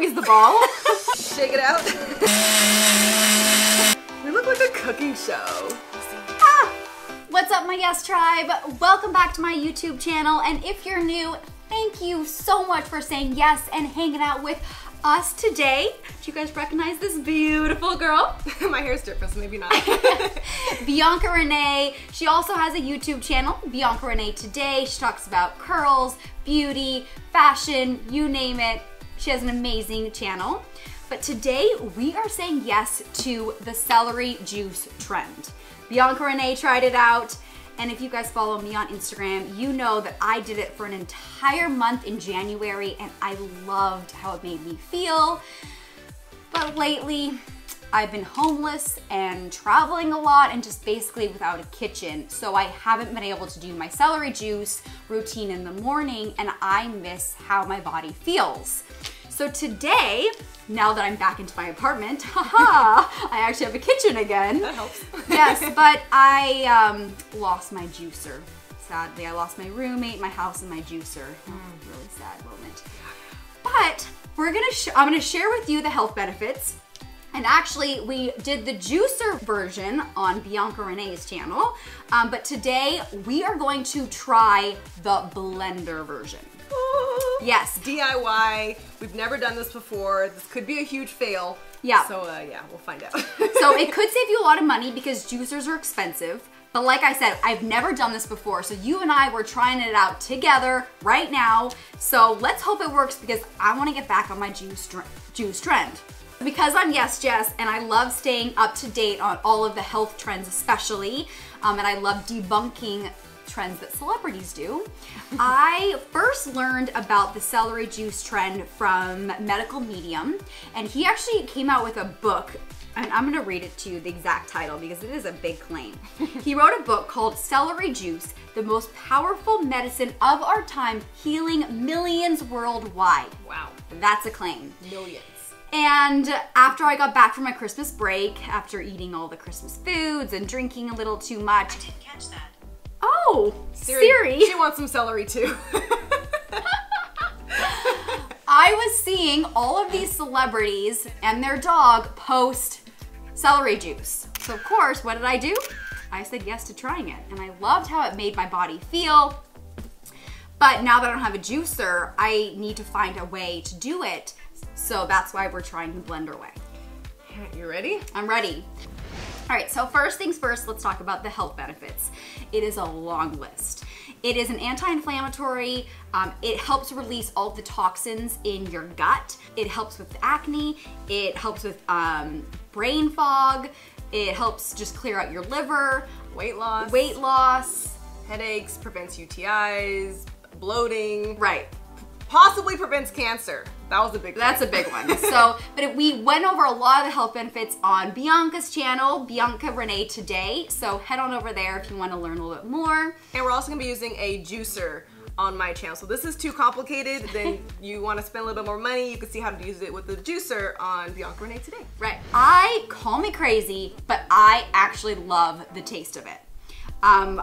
squeeze the ball. Shake it out. we look like a cooking show. Ah! What's up, my Yes Tribe? Welcome back to my YouTube channel. And if you're new, thank you so much for saying yes and hanging out with us today. Do you guys recognize this beautiful girl? My hair's different, so maybe not. Bianca Renee. She also has a YouTube channel, Bianca Renee Today. She talks about curls, beauty, fashion, you name it. She has an amazing channel. But today we are saying yes to the celery juice trend. Bianca Renee tried it out and if you guys follow me on Instagram, you know that I did it for an entire month in January and I loved how it made me feel. But lately, I've been homeless and traveling a lot and just basically without a kitchen. So I haven't been able to do my celery juice routine in the morning and I miss how my body feels. So today, now that I'm back into my apartment, haha, I actually have a kitchen again. That helps. yes, but I um, lost my juicer. Sadly, I lost my roommate, my house, and my juicer. Mm. Really sad moment. But we're gonna, I'm gonna share with you the health benefits. And actually, we did the juicer version on Bianca Renee's channel. Um, but today, we are going to try the blender version. Yes. DIY. We've never done this before. This could be a huge fail. Yeah. So uh, yeah, we'll find out. so it could save you a lot of money because juicers are expensive. But like I said, I've never done this before. So you and I were trying it out together right now. So let's hope it works because I want to get back on my juice, juice trend. Because I'm Yes Jess and I love staying up to date on all of the health trends especially, um, and I love debunking trends that celebrities do. I first learned about the celery juice trend from Medical Medium, and he actually came out with a book. And I'm gonna read it to you, the exact title, because it is a big claim. he wrote a book called Celery Juice, the most powerful medicine of our time, healing millions worldwide. Wow. That's a claim. Millions. And after I got back from my Christmas break, after eating all the Christmas foods and drinking a little too much. I didn't catch that. Oh, Siri. Siri. She wants some celery too. I was seeing all of these celebrities and their dog post celery juice. So of course, what did I do? I said yes to trying it and I loved how it made my body feel. But now that I don't have a juicer, I need to find a way to do it. So that's why we're trying the blender way. You ready? I'm ready. All right, so first things first, let's talk about the health benefits. It is a long list. It is an anti-inflammatory. Um, it helps release all the toxins in your gut. It helps with acne. It helps with um, brain fog. It helps just clear out your liver. Weight loss. Weight loss. Headaches, prevents UTIs, bloating. Right possibly prevents cancer. That was a big one. That's a big one. so, but we went over a lot of the health benefits on Bianca's channel, Bianca Renee Today. So head on over there if you want to learn a little bit more. And we're also going to be using a juicer on my channel. So this is too complicated, then you want to spend a little bit more money, you can see how to use it with the juicer on Bianca Renee Today. Right. I, call me crazy, but I actually love the taste of it. Um,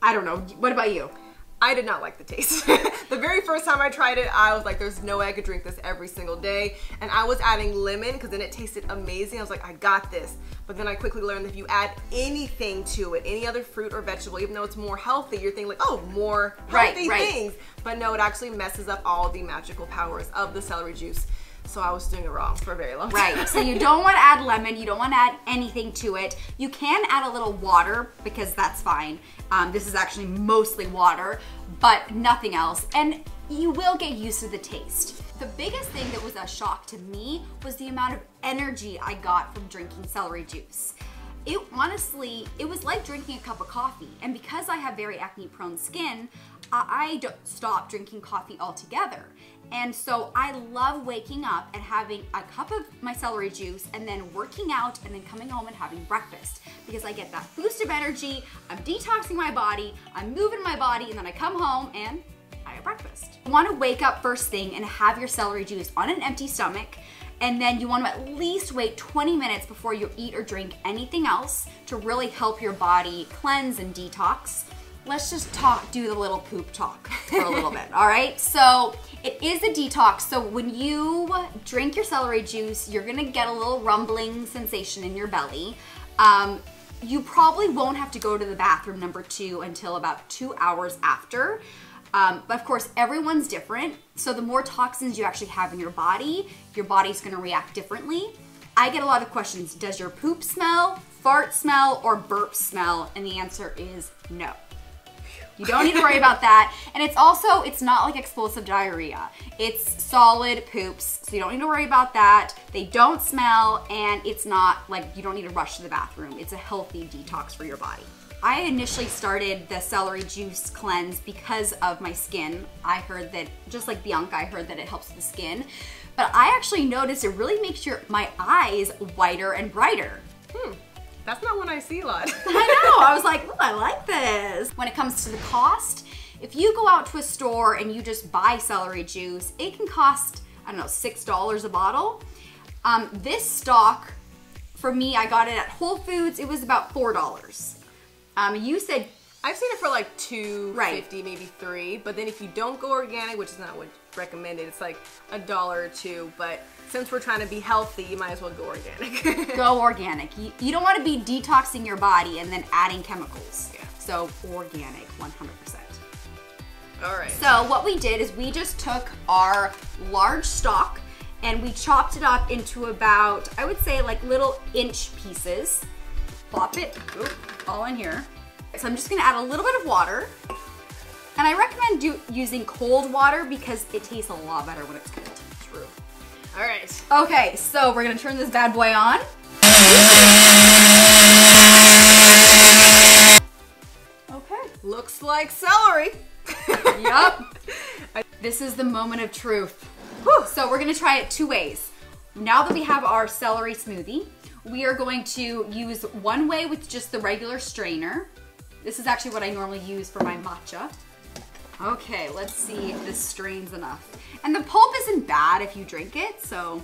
I don't know. What about you? I did not like the taste. the very first time I tried it, I was like, there's no way I could drink this every single day. And I was adding lemon because then it tasted amazing. I was like, I got this. But then I quickly learned that if you add anything to it, any other fruit or vegetable, even though it's more healthy, you're thinking like, oh, more healthy right, right. things. But no, it actually messes up all the magical powers of the celery juice. So I was doing it wrong for a very long time. Right, so you don't want to add lemon, you don't want to add anything to it. You can add a little water because that's fine. Um, this is actually mostly water, but nothing else. And you will get used to the taste. The biggest thing that was a shock to me was the amount of energy I got from drinking celery juice. It honestly, it was like drinking a cup of coffee. And because I have very acne prone skin, I don't stop drinking coffee altogether. And so I love waking up and having a cup of my celery juice and then working out and then coming home and having breakfast because I get that boost of energy. I'm detoxing my body, I'm moving my body, and then I come home and I have breakfast. You wanna wake up first thing and have your celery juice on an empty stomach and then you want to at least wait 20 minutes before you eat or drink anything else to really help your body cleanse and detox. Let's just talk, do the little poop talk for a little bit, all right? So it is a detox. So when you drink your celery juice, you're gonna get a little rumbling sensation in your belly. Um, you probably won't have to go to the bathroom number two until about two hours after. Um, but of course, everyone's different. So the more toxins you actually have in your body, your body's gonna react differently. I get a lot of questions. Does your poop smell, fart smell, or burp smell? And the answer is no. You don't need to worry about that. And it's also, it's not like explosive diarrhea. It's solid poops, so you don't need to worry about that. They don't smell, and it's not like you don't need to rush to the bathroom. It's a healthy detox for your body. I initially started the celery juice cleanse because of my skin. I heard that, just like Bianca, I heard that it helps the skin. But I actually noticed it really makes your my eyes whiter and brighter. Hmm. That's not one I see a lot. I know. I was like, I like this. When it comes to the cost, if you go out to a store and you just buy celery juice, it can cost, I don't know, $6 a bottle. Um, this stock, for me, I got it at Whole Foods. It was about $4. Um, you said I've seen it for like two Right. fifty, maybe three. But then if you don't go organic, which is not what recommended, it's like a dollar or two. But since we're trying to be healthy, you might as well go organic. go organic. You, you don't want to be detoxing your body and then adding chemicals. Yeah. So organic, 100%. All right. So what we did is we just took our large stock and we chopped it up into about, I would say like little inch pieces. Plop it oop, all in here. So I'm just gonna add a little bit of water. And I recommend do, using cold water because it tastes a lot better when it's cold. All right. Okay, so we're gonna turn this bad boy on. Okay. Looks like celery. Yup. this is the moment of truth. So we're gonna try it two ways. Now that we have our celery smoothie, we are going to use one way with just the regular strainer. This is actually what I normally use for my matcha. Okay, let's see if this strains enough. And the pulp isn't bad if you drink it, so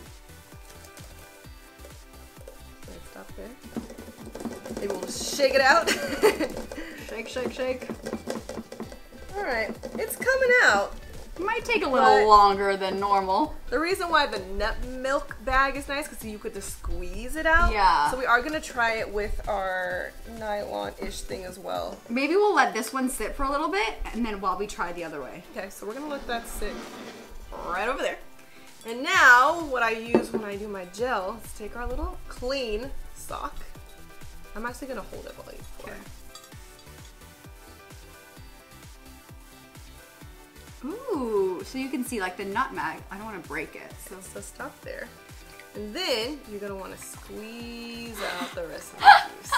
stop there. We'll just shake it out. shake, shake, shake. All right. It's coming out. It might take a little But- longer than normal. The reason why the nut milk bag is nice because you could just squeeze it out. Yeah. So we are gonna try it with our nylon-ish thing as well. Maybe we'll let this one sit for a little bit and then while we try the other way. Okay, so we're gonna let that sit right over there. And now, what I use when I do my gel is take our little clean sock. I'm actually gonna hold it while you pour. So you can see like the nutmeg. I don't want to break it. So So stop there. And then you're gonna want to squeeze out the rest of the juice.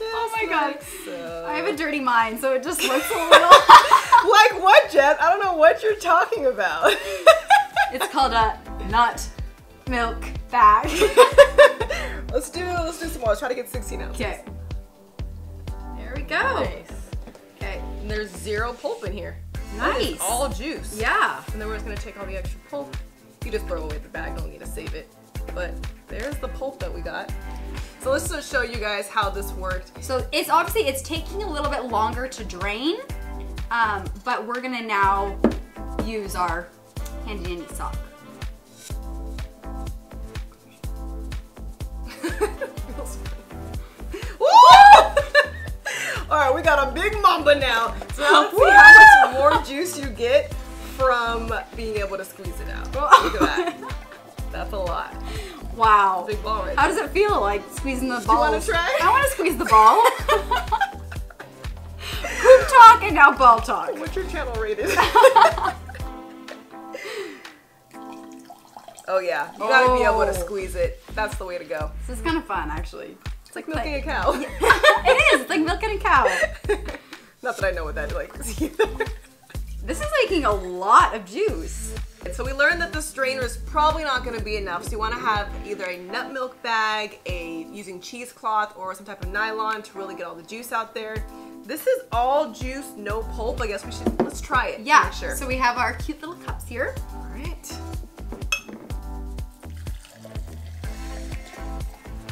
Oh my Just God. so. I have a dirty mind, so it just looks a little. like what, Jess? I don't know what you're talking about. it's called a nut milk bag. let's do let's do some more. Let's try to get 16 ounces. Okay. There we go. Nice. Okay. And there's zero pulp in here. Nice. all juice. Yeah. And then we're just gonna take all the extra pulp. You just throw away the bag, don't need to save it. But there's the pulp that we got. So let's just show you guys how this worked. So it's obviously it's taking a little bit longer to drain, um, but we're gonna now use our handy dandy sock. Woo! All right, we got a big mamba now. So let's see how much more juice you get from being able to squeeze it out. Look at that. That's a lot. Wow. Big ball right How does it feel like squeezing the ball? Do you wanna try? I want to squeeze the ball. Poop talk and now ball talk. What's your channel rated? oh yeah, you gotta be able to Oh. squeeze it. That's the way to go. This is kind of fun, actually. It's like milking a cow. it is. It's like milking a cow. Not that I know what that like is either. This is making a lot of juice. So we learned that the strainer is probably not going to be enough. So you want to have either a nut milk bag, a using cheesecloth, or some type of nylon to really get all the juice out there. This is all juice, no pulp. I guess we should let's try it. Yeah. sure. So we have our cute little cups here. all right.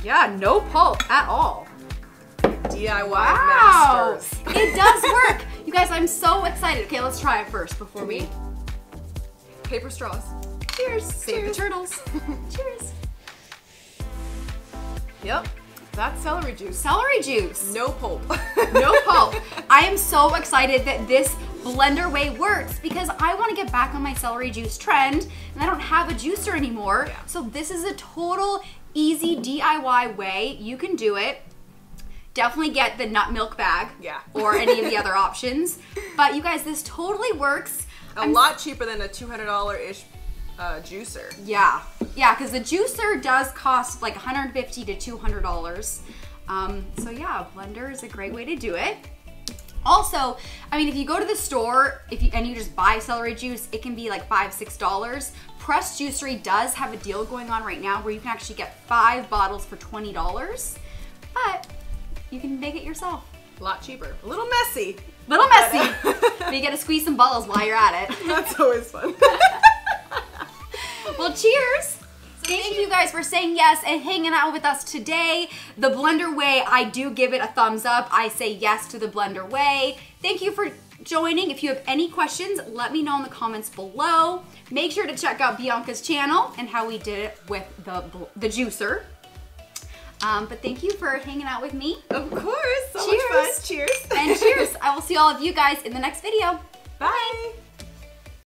Yeah, no pulp at all. DIY Wow, masters. it does work. You guys, I'm so excited. Okay, let's try it first before we. Paper straws. Cheers. Save Cheers. the turtles. Cheers. Yep, that's celery juice. Celery juice. No pulp. No pulp. I am so excited that this blender way works because I want to get back on my celery juice trend and I don't have a juicer anymore. Yeah. So this is a total easy DIY way. You can do it. Definitely get the nut milk bag. Yeah. Or any of the other options. But you guys, this totally works. A I'm- lot cheaper than a $200-ish uh, juicer. Yeah, yeah, because the juicer does cost like 150 to 200 dollars. Um, so yeah, blender is a great way to do it. Also, I mean, if you go to the store, if you and you just buy celery juice, it can be like five, six dollars. Press Juicery does have a deal going on right now where you can actually get five bottles for twenty dollars, but you can make it yourself. A lot cheaper. A little messy. Little messy, uh, but you get to squeeze some balls while you're at it. That's always fun. Well, cheers! Thank you guys for saying yes and hanging out with us today. The Blender Way, I do give it a thumbs up. I say yes to the Blender Way. Thank you for joining. If you have any questions, let me know in the comments below. Make sure to check out Bianca's channel and how we did it with the, the juicer. Um, but thank you for hanging out with me. of course. So Cheers. much fun. Cheers. And cheers. I will see all of you guys in the next video. Bye.